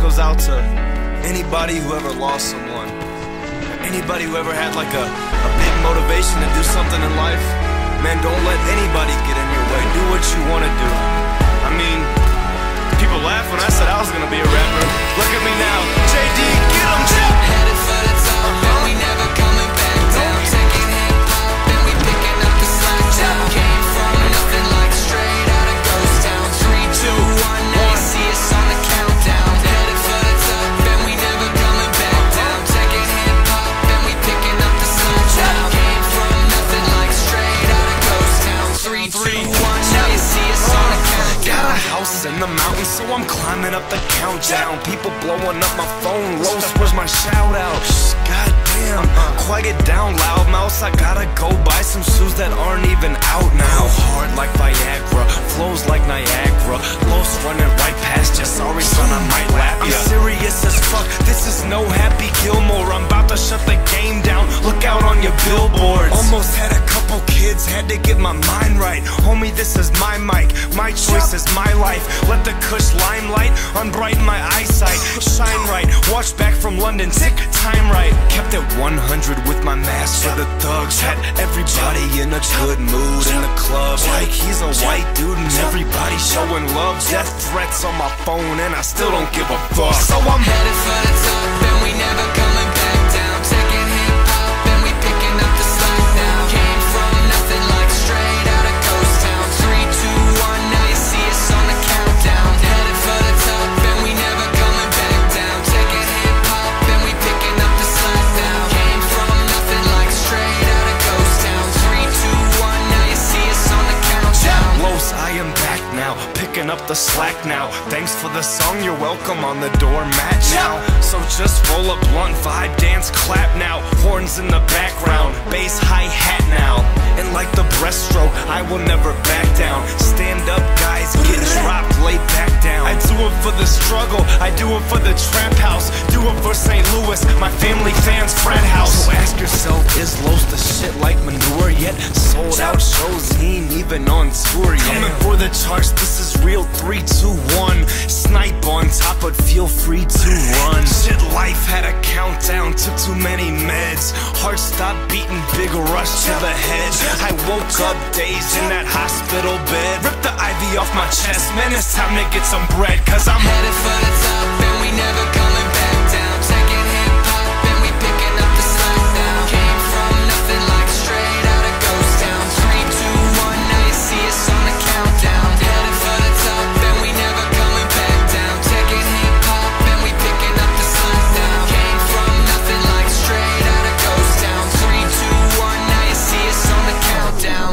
goes out to anybody who ever lost someone. Anybody who ever had like a, a big motivation to do something in life. Man, don't let anybody get in your way. Do what you want to do. House in the mountains, so I'm climbing up the countdown. People blowing up my phone. Rose, where's my shout out? God damn, quiet down, loud mouse. I gotta go buy some shoes that aren't even out now. Hard like Viagra, flows like Niagara. Los running right past you. Sorry, son, I might lap I'm serious as fuck. This is no Happy Gilmore. I'm about to shut the game down. Look out on your billboards. Almost had a kids, had to get my mind right. Homie, this is my mic, my choice is my life. Let the Kush limelight unbrighten my eyesight. Shine right, watch back from London, tick time right. Kept it 100 with my mask for the thugs. Had everybody in a good mood in the club. Like he's a white dude and everybody showing love. Death threats on my phone and I still don't give a fuck. So I'm Headed picking up the slack now. Thanks for the song, you're welcome on the doormat now. So just roll a blunt, vibe, dance, clap now. Horns in the background, bass, hi hat now. And like the breaststroke, I will never back down. Stand up, guys, get dropped, lay back down. I do it for the struggle, I do it for the trap house. Do it for St. Louis, my family fans, frat house. So ask yourself, on tour. Eh? Coming for the charts, this is real 3, 2, 1. Snipe on top, but feel free to run. Shit, life had a countdown, took too many meds. Heart stopped beating, big rush to the head. I woke up dazed in that hospital bed. Ripped the IV off my chest, man, it's time to get some bread. Cause I'm Headed for the